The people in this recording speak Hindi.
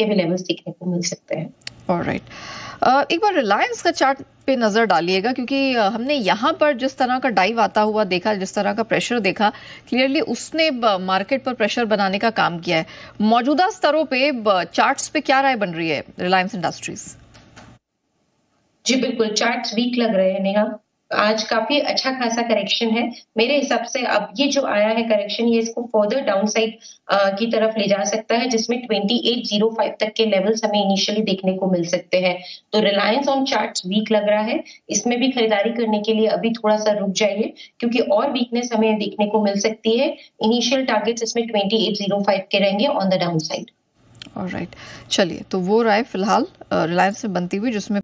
के भी लेवल्स देखने को मिल सकते हैं। और राइट uh, एक बार रिलायंस का चार्ट पे नज़र डालिएगा क्योंकि हमने यहाँ पर जिस तरह का डाइव आता हुआ देखा जिस तरह का प्रेशर देखा क्लियरली उसने मार्केट पर प्रेशर बनाने का काम किया है। मौजूदा स्तरों पे चार्ट्स पे क्या राय बन रही है रिलायंस इंडस्ट्रीज़ जी बिल्कुल चार्ट्स वीक लग रहे हैं नेहा। आज काफ़ी अच्छा खासा करेक्शन है। मेरे हिसाब से अब ये जो आया है करेक्शन ये इसको फर्दर डाउन साइड की तरफ़ ले जा सकता है, जिसमें 2805 तक के लेवल्स हमें इनिशियली देखने को मिल सकते हैं। तो रिलायंस ऑन चार्ट्स वीक लग रहा है। इसमें भी खरीदारी करने के लिए अभी थोड़ा सा रुक जाइए, क्योंकि और वीकनेस हमें देखने को मिल सकती है। इनिशियल टारगेट्स इसमें ट्वेंटी के रहेंगे on the down side right चलिए तो वो राय फ़िलहाल रिलायंस में बनती हुई, जिसमें